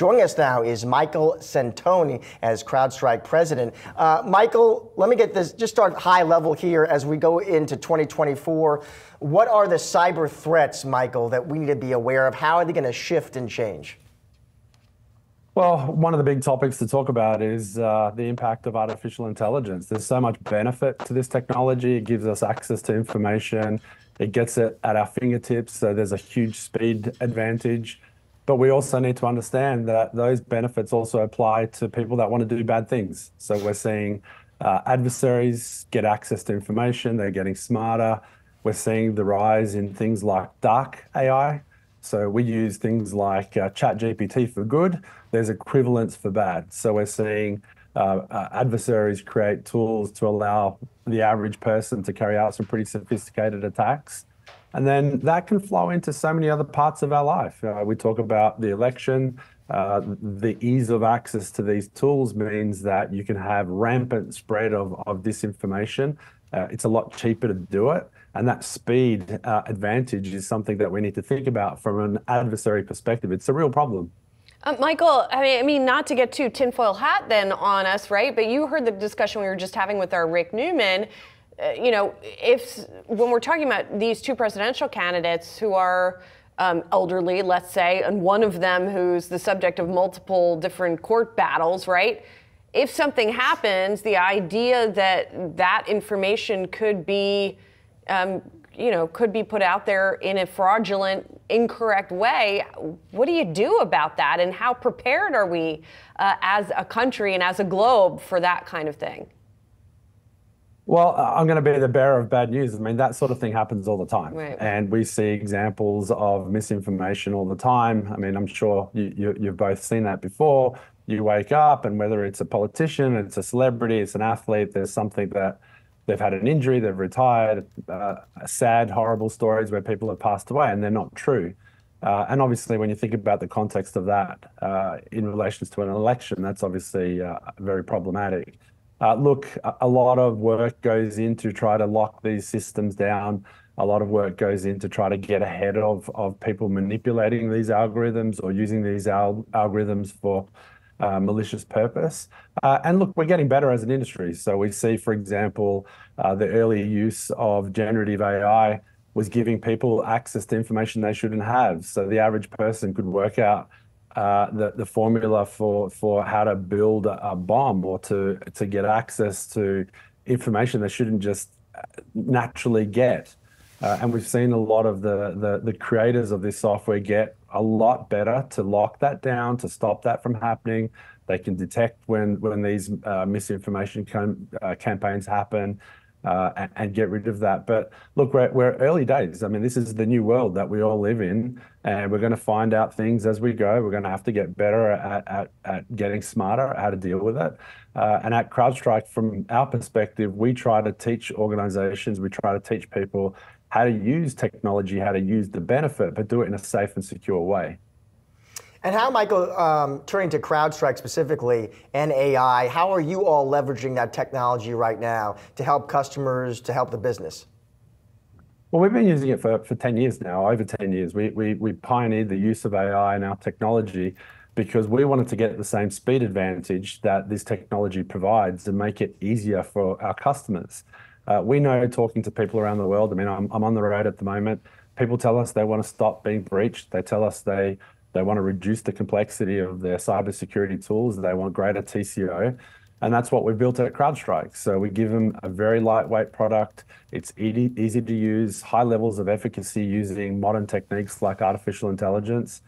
Joining us now is Michael Centoni as CrowdStrike president. Uh, Michael, let me get this, just start high level here as we go into 2024. What are the cyber threats, Michael, that we need to be aware of? How are they going to shift and change? Well, one of the big topics to talk about is uh, the impact of artificial intelligence. There's so much benefit to this technology. It gives us access to information. It gets it at our fingertips. So there's a huge speed advantage. But we also need to understand that those benefits also apply to people that want to do bad things. So we're seeing uh, adversaries get access to information. They're getting smarter. We're seeing the rise in things like dark AI, so we use things like uh, ChatGPT for good. There's equivalents for bad. So we're seeing uh, uh, adversaries create tools to allow the average person to carry out some pretty sophisticated attacks. And then that can flow into so many other parts of our life. Uh, we talk about the election. Uh, the ease of access to these tools means that you can have rampant spread of, of disinformation. Uh, it's a lot cheaper to do it. And that speed uh, advantage is something that we need to think about from an adversary perspective. It's a real problem. Uh, Michael, I mean, I mean, not to get too tinfoil hat then on us, right? But you heard the discussion we were just having with our Rick Newman. You know, if when we're talking about these two presidential candidates who are um, elderly, let's say, and one of them who's the subject of multiple different court battles, right? If something happens, the idea that that information could be um, you know, could be put out there in a fraudulent, incorrect way. What do you do about that? And how prepared are we uh, as a country and as a globe for that kind of thing? Well, I'm going to be the bearer of bad news. I mean, that sort of thing happens all the time. Right. And we see examples of misinformation all the time. I mean, I'm sure you, you, you've both seen that before. You wake up, and whether it's a politician, it's a celebrity, it's an athlete, there's something that they've had an injury, they've retired, uh, sad, horrible stories where people have passed away and they're not true. Uh, and obviously, when you think about the context of that uh, in relations to an election, that's obviously uh, very problematic. Uh, look, a lot of work goes in to try to lock these systems down. A lot of work goes in to try to get ahead of, people manipulating these algorithms or using these al- algorithms for uh, malicious purpose. Uh, and look, we're getting better as an industry. So we see, for example, the early use of generative AI was giving people access to information they shouldn't have. So the average person could work out uh, the, the formula for, for how to build a, a bomb or to, to get access to information they shouldn't just uh, naturally get. Uh, and we've seen a lot of the, the, the creators of this software get a lot better to lock that down, to stop that from happening. They can detect when when these uh, misinformation com- uh, campaigns happen. Uh, and, get rid of that. But look, we're, early days. I mean, this is the new world that we all live in, and we're going to find out things as we go. We're going to have to get better at getting smarter at how to deal with it. Uh, and at CrowdStrike, from our perspective, we try to teach organizations, we try to teach people how to use technology, how to use the benefit, but do it in a safe and secure way. And how, Michael, um, turning to CrowdStrike specifically and AI, how are you all leveraging that technology right now to help customers, to help the business? Well, we've been using it for, for 10 years now, over 10 years. We, we, we pioneered the use of AI in our technology because we wanted to get the same speed advantage that this technology provides and make it easier for our customers. Uh, we know talking to people around the world, I mean, I'm, I'm on the road at the moment. People tell us they want to stop being breached. They tell us they, they want to reduce the complexity of their cybersecurity tools. They want greater TCO. And that's what we've built at CrowdStrike. So we give them a very lightweight product. It's easy, easy to use, high levels of efficacy using modern techniques like artificial intelligence.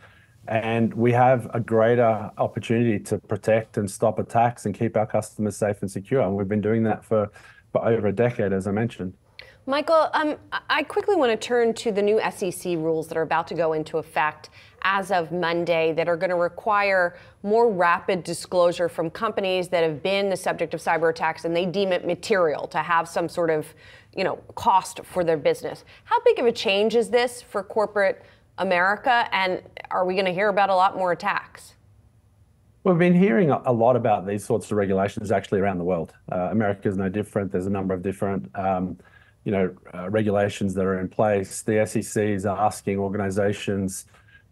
And we have a greater opportunity to protect and stop attacks and keep our customers safe and secure. And we've been doing that for for over a decade, as I mentioned. Michael, um, I quickly want to turn to the new SEC rules that are about to go into effect as of Monday that are going to require more rapid disclosure from companies that have been the subject of cyber attacks and they deem it material to have some sort of, you know, cost for their business. How big of a change is this for corporate America and are we going to hear about a lot more attacks? We've been hearing a lot about these sorts of regulations actually around the world. Uh, America is no different. There's a number of different, um, you know, uh, regulations that are in place. The SEC is asking organizations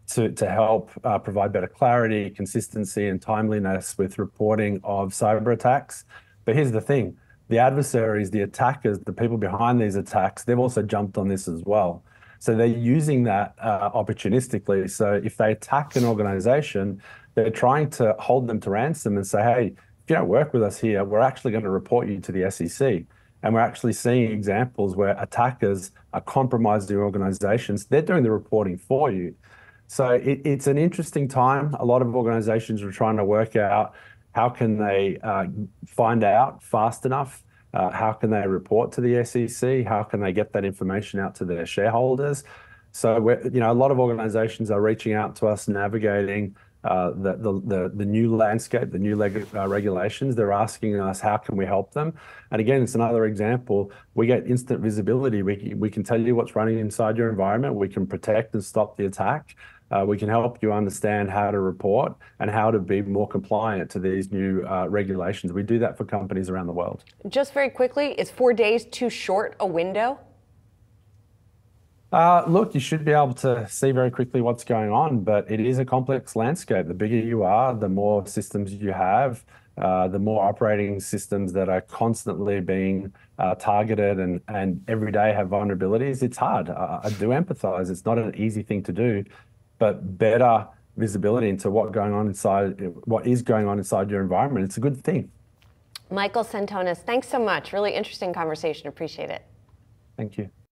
to, to help uh, provide better clarity, consistency, and timeliness with reporting of cyber attacks. But here's the thing the adversaries, the attackers, the people behind these attacks, they've also jumped on this as well. So they're using that uh, opportunistically. So if they attack an organization, they're trying to hold them to ransom and say, hey, if you don't work with us here, we're actually going to report you to the SEC. And we're actually seeing examples where attackers are compromising organizations. They're doing the reporting for you. So it, it's an interesting time. A lot of organizations are trying to work out how can they uh, find out fast enough? Uh, how can they report to the SEC? How can they get that information out to their shareholders? So, you know, a lot of organizations are reaching out to us, navigating the, the, new landscape, the new uh, regulations. They're asking us, how can we help them? And again, it's another example. We get instant visibility. We, can tell you what's running inside your environment. We can protect and stop the attack. Uh, we can help you understand how to report and how to be more compliant to these new uh, regulations. We do that for companies around the world. Just very quickly, is four days too short a window? Uh, look, you should be able to see very quickly what's going on, but it is a complex landscape. The bigger you are, the more systems you have, uh, the more operating systems that are constantly being uh, targeted and, and every day have vulnerabilities. It's hard. I do empathize. It's not an easy thing to do, but better visibility into what going on inside, what is going on inside your environment. It's a good thing. Michael Sentonas, thanks so much. Really interesting conversation. Appreciate it. Thank you.